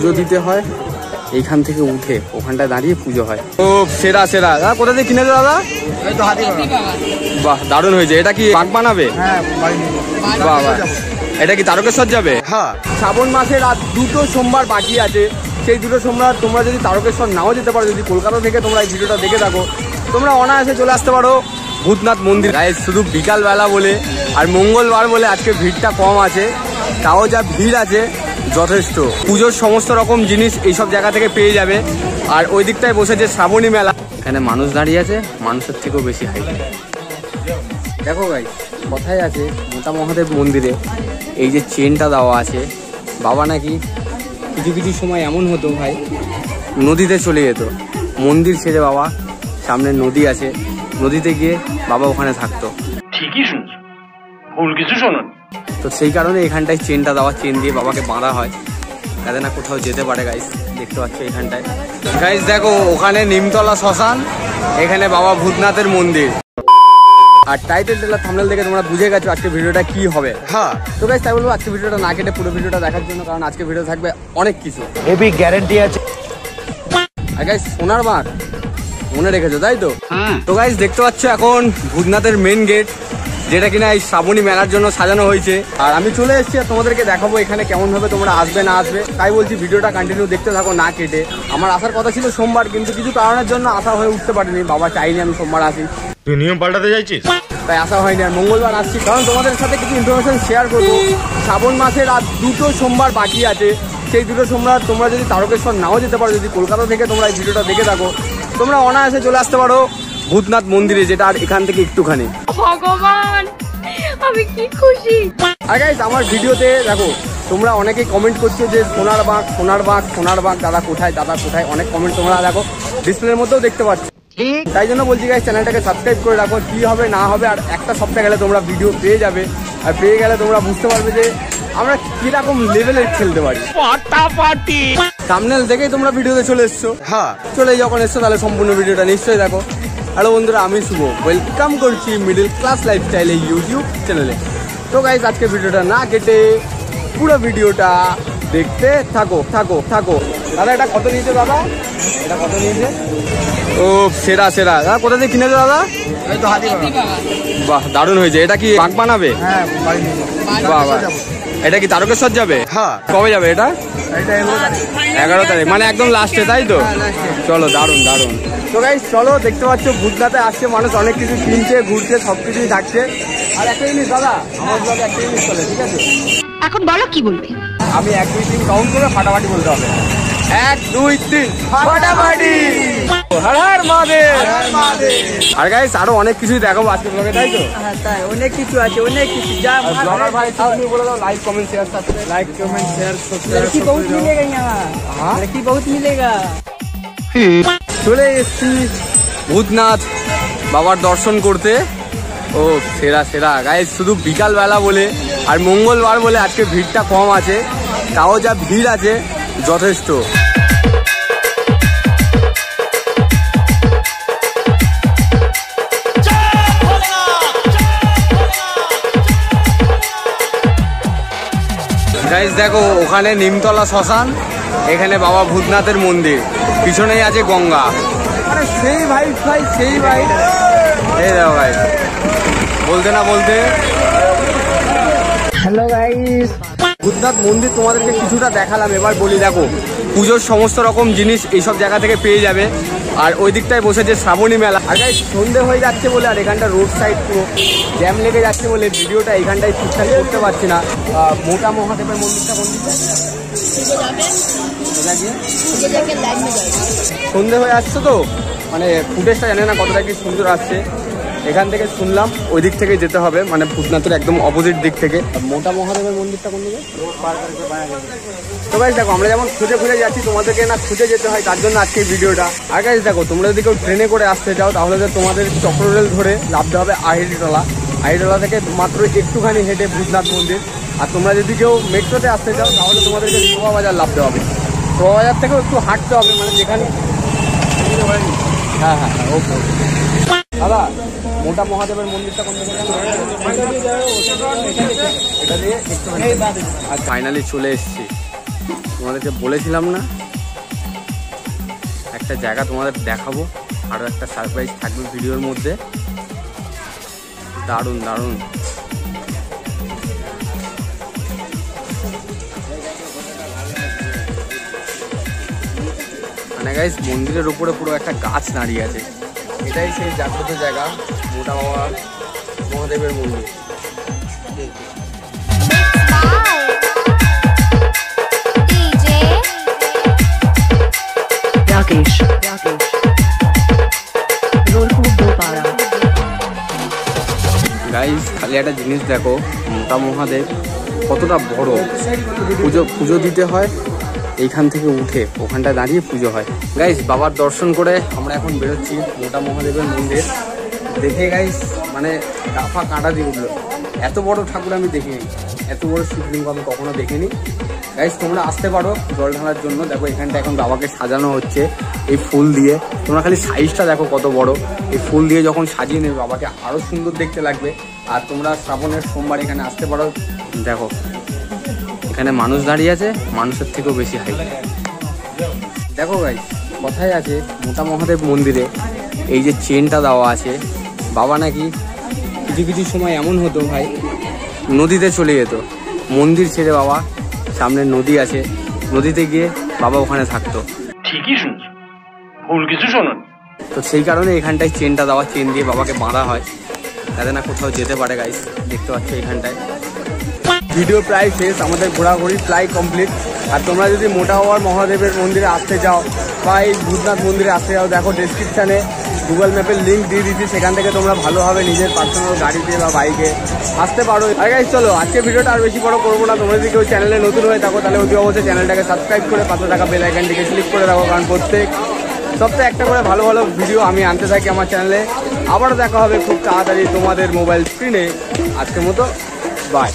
পুজো দিতে হয় এইখান থেকে উঠে ওখানটায় দাঁড়িয়ে পুজো হয়। ও সেরা সেরা। দাদা কোথা থেকে কিনেছো দাদা? বাহ দারুণ হয়েছে। এটা কি বাঘ বানাবে? হ্যাঁ বাহ এটা কি তারকেশ্বর যাবে। হ্যাঁ। শ্রাবণ মাসে রাত দুটো সোমবার বাকি আছে। সেই দুটো সোমবার তোমরা যদি তারকেশ্বর নাও যেতে পারো যদি কলকাতা থেকে তোমরা এই ভিডিওটা দেখে থাকো তোমরা অনায়াসে চলে আসতে পারো ভূতনাথ মন্দির। গায়ে শুধু বিকালবেলা বলে আর মঙ্গলবার বলে আজকে ভিড়টা কম আছে তাও যা ভিড় আছে যথেষ্ট। পুজোর সমস্ত রকম জিনিস এইসব জায়গা থেকে পেয়ে যাবে। আর ওই দিকটায় বসেছে শ্রাবণী মেলা। এখানে মানুষ দাঁড়িয়ে আছে, মানুষের থেকেও বেশি হাই দেখো ভাই কথায় আছে মোটা মহাদেব মন্দিরে এই যে চেনটা দেওয়া আছে। বাবা নাকি কিছু কিছু সময় এমন হতো ভাই, নদীতে চলে যেত। মন্দির ছেড়ে বাবা, সামনে নদী আছে। নদীতে গিয়ে বাবা ওখানে থাকতো। ঠিকই শুনছো। ভুল কিছু শোনো তো সেই কারণে এখানটায় চেনটা দেওয়া চেন দিয়ে বাবাকে বাঁধা হয়। যাতে না কোথাও যেতে পারে গাইস দেখতে পাচ্ছ এখানটায়। গাইস দেখো ওখানে নিমতলা শ্মশান এখানে বাবা ভূতনাথের মন্দির। আর টাইটেল টেলার থামনেল দেখে তোমরা বুঝে গেছো আজকে ভিডিওটা কি হবে। হ্যাঁ। তো গাইস তাই বলব আজকে ভিডিওটা না কেটে পুরো ভিডিওটা দেখার জন্য কারণ আজকে ভিডিও থাকবে অনেক কিছু। হেভি গ্যারান্টি আছে। আর গাইস সোনার বাঁধ মনে রেখেছো তাই তো? তো গাইস দেখতে পাচ্ছ এখন ভূতনাথের মেন গেট যেটা কিনা এই শ্রাবণী মেলার জন্য সাজানো হয়েছে। আর আমি চলে এসেছি আর তোমাদেরকে দেখাবো এখানে কেমন ভাবে তোমরা আসবে না আসবে। তাই বলছি ভিডিওটা কন্টিনিউ দেখতে থাকো না কেটে। আমার আসার কথা ছিল সোমবার কিন্তু কিছু কারণের জন্য আসা হয়ে উঠতে পারিনি। বাবা চাইনি আমি সোমবার আসি। তুই নিয়ম পাল্টাতে চাইছিস তাই আসা হয়নি আর মঙ্গলবার আসছি। কারণ তোমাদের সাথে কিছু ইনফরমেশন শেয়ার করব। শ্রাবণ মাসের আর দুটো সোমবার বাকি আছে। সেই দুটো সোমবার তোমরা যদি তারকেশ্বর নাও যেতে পারো যদি কলকাতা থেকে তোমরা এই ভিডিওটা দেখে থাকো তোমরা অনায়াসে চলে আসতে পারো। ভূতনাথ মন্দিরে যেটা আর এখান থেকে একটুখানি। ভগবান আমি কি খুশি? আর গাইস আমার ভিডিওতে দেখো তোমরা অনেকেই কমেন্ট করছ যে সোনার বাঁক সোনার বাঁক সোনার বাঁক দাদা কোথায় দাদা কোথায়? অনেক কমেন্ট তোমরা দেখো ডিসপ্লের মধ্যেও দেখতে পাচ্ছ। তাই জন্য বলছি গাইস চ্যানেলটাকে সাবস্ক্রাইব করে রাখো কি হবে না হবে আর একটা সপ্তাহ গেলে তোমরা ভিডিও পেয়ে যাবে। আর পেয়ে গেলে তোমরা বুঝতে পারবে যে আমরা কীরকম লেভেলের খেলতে পারি। সামনে দেখেই তোমরা ভিডিওতে চলে এসছো। হ্যাঁ। চলে যখন এসছো তাহলে সম্পূর্ণ ভিডিওটা নিশ্চয়ই দেখো। হ্যালো বন্ধুরা আমি শুভ। ওয়েলকাম করছি মিডিল ক্লাস লাইফস্টাইলে ইউটিউব চ্যানেলে তো গাইজ আজকে ভিডিওটা না কেটে পুরো ভিডিওটা দেখতে থাকো থাকো থাকো। দাদা এটা কত নিয়েছে দাদা এটা কত নিয়েছে? ও সেরা সেরা। দাদা কোথা থেকে কিনেছো দাদা? এই তো হাতি বাহ দারুণ হয়েছে। এটা কি বাঁক বানাবে? হ্যাঁ। বাহ বাহ। এটা কি তারকেশ্বর যাবে? হ্যাঁ। কবে যাবে এটা? এগারো তারিখ মানে একদম লাস্টে তাই তো? চলো দারুণ দারুণ তো ভাই চলো দেখতে পাচ্ছ ভূতনাথে আসছে মানুষ অনেক কিছু কিনছে ঘুরছে সব কিছুই থাকছে আর একটা জিনিস দাদা আমার ব্লগে একটা জিনিস চলে ঠিক আছে? এখন বলো কি বলবে? আমি এক দুই তিন কাউন্ট করে ফাটাফাটি বলতে হবে। এক দুই তিন ফাটাফাটি! হর হর মহাদেব আর গাইস আরো অনেক কিছুই দেখাবো আজকে ব্লগে তাই তো হ্যাঁ তাই অনেক কিছু আছে অনেক কিছু যা আর ব্লগার ভাই তুমি বলে দাও like comment share subscribe like comment share लड़की बहुत मिलेगा यहाँ हाँ? लड़की बहुत मिलेगा চলে এসছি ভূতনাথ বাবার দর্শন করতে ও সেরা সেরা গায়ে শুধু বিকালবেলা বলে আর মঙ্গলবার বলে আজকে ভিড়টা কম আছে তাও যা ভিড় আছে যথেষ্ট দেখো ওখানে নিমতলা শ্মশান এখানে বাবা ভূতনাথের মন্দির পিছনেই আছে গঙ্গা। সেই ভাই ভাই সেই ভাই এই দেখো ভাই বলতে না বলতে। হ্যালো ভূতনাথ মন্দির তোমাদেরকে কিছুটা দেখালাম এবার বলি দেখো পুজোর সমস্ত রকম জিনিস এইসব জায়গা থেকে পেয়ে যাবে। আর ওই দিকটায় বসেছে শ্রাবণী মেলা। আর গাইস সন্ধে হয়ে যাচ্ছে বলে আর এখানটা রোড সাইড পুরো জ্যাম লেগে যাচ্ছে বলে ভিডিওটা এখানটায় ঠিকঠাক করতে পারছি না। মোটা মহাদেবের মন্দিরটা দিকে সন্ধে হয়ে আসছে তো? মানে ফুটেজটা জানে না কতটা কি সুন্দর আসছে। এখান থেকে শুনলাম ওই দিক থেকে যেতে হবে মানে ভূতনাথের একদম অপোজিট দিক থেকে। মোটা মহাদেবের মন্দিরটা কোন দিকে? তো গাইজ দেখো আমরা যেমন খুঁজে খুঁজে যাচ্ছি তোমাদেরকে না খুঁজে যেতে হয় তার জন্য আজকে ভিডিওটা। আর গাইজ দেখো তোমরা যদি কেউ ট্রেনে করে আসতে চাও তাহলে তো তোমাদের চক্ররেল ধরে লাভতে হবে আহিরিটলা আহিরিটলা থেকে মাত্র একটুখানি হেঁটে ভূতনাথ মন্দির। আর তোমরা যদি কেউ মেট্রোতে আসতে চাও তাহলে তোমাদেরকে শোভা বাজার লাভতে হবে। শোভা বাজার থেকেও একটু হাঁটতে হবে মানে যেখানে হ্যাঁ হ্যাঁ হ্যাঁ ওকে দাদা মোটা মহাদেবের মন্দিরটা কোন এটা দিয়ে আর ফাইনালি চলে এসেছি। তোমাদেরকে বলেছিলাম না? একটা জায়গা তোমাদের দেখাবো। আরও একটা সারপ্রাইজ থাকবে ভিডিওর মধ্যে। দারুণ দারুণ। মানে গাইস মন্দিরের উপরে পুরো একটা গাছ দাঁড়িয়ে আছে। এটাই সেই জাগ্রত জায়গা মোটা বাবা মহাদেবের মন্দির. গাইস খালি একটা জিনিস দেখো মোটা মহাদেব কতটা বড়। পুজো পুজো দিতে হয় এইখান থেকে উঠে ওখানটায় দাঁড়িয়ে পুজো হয়। গাইস বাবার দর্শন করে আমরা এখন বেরোচ্ছি মোটা মহাদেবের মন্দির। দেখে গাইস মানে গাফা কাঁটা দিয়ে উঠল। এত বড় ঠাকুর আমি দেখিনি। এত বড় শিবলিঙ্গ আমি কখনো দেখিনি। গাইস তোমরা আসতে পারো জল ঢালার জন্য। দেখো, এখানটা এখন বাবাকে সাজানো হচ্ছে এই ফুল দিয়ে। তোমরা খালি সাইজটা দেখো কত বড়। এই ফুল দিয়ে যখন সাজিয়ে নেবে, বাবাকে আরও সুন্দর দেখতে লাগবে। আর তোমরা শ্রাবণের সোমবার এখানে আসতে পারো। দেখো এখানে মানুষ দাঁড়িয়ে আছে মানুষের থেকেও বেশি হাই দেখো ভাই কথাই আছে মোটা মহাদেব মন্দিরে? এই যে চেনটা দেওয়া আছে। বাবা নাকি কিছু কিছু সময় এমন হতো ভাই নদীতে চলে যেত। মন্দির ছেড়ে বাবা সামনে নদী আছে। নদীতে গিয়ে বাবা ওখানে থাকতো। ঠিকই শুনছো। ভুল কিছু শোনোনি তো সেই কারণে এখানটায় চেনটা দেওয়া চেন দিয়ে বাবাকে বাঁধা হয়। যাতে না কোথাও যেতে পারে গাইস দেখতে পাচ্ছ এখানটায়। ভিডিও প্রায় শেষ, আমাদের ঘোরাঘুরি প্রায় কমপ্লিট আর তোমরা যদি মোটা হওয়ার মহাদেবের মন্দিরে আসতে চাও বা এই ভূতনাথ মন্দিরে আসতে যাও দেখো ডেসক্রিপশানে গুগল ম্যাপের লিঙ্ক দিয়ে দিচ্ছি। সেখান থেকে তোমরা ভালোভাবে নিজের পার্সোনাল গাড়িতে বা বাইকে আসতে পারো। গাইস চলো, আজকে ভিডিওটা আর বেশি বড় করব না। তোমরা যদি কেউ চ্যানেলে নতুন হয়ে থাকো, তাহলে অতি অবশ্যই চ্যানেলটাকে সাবস্ক্রাইব করে পাশে থাকা বেল আইকনটিকে ক্লিক করে রাখো। কারণ প্রত্যেক সপ্তাহে একটা করে ভালো ভালো ভিডিও আমি আনতে থাকি আমার চ্যানেলে আবারও দেখা হবে খুব তাড়াতাড়ি তোমাদের মোবাইল স্ক্রিনে আজকের মতো বাই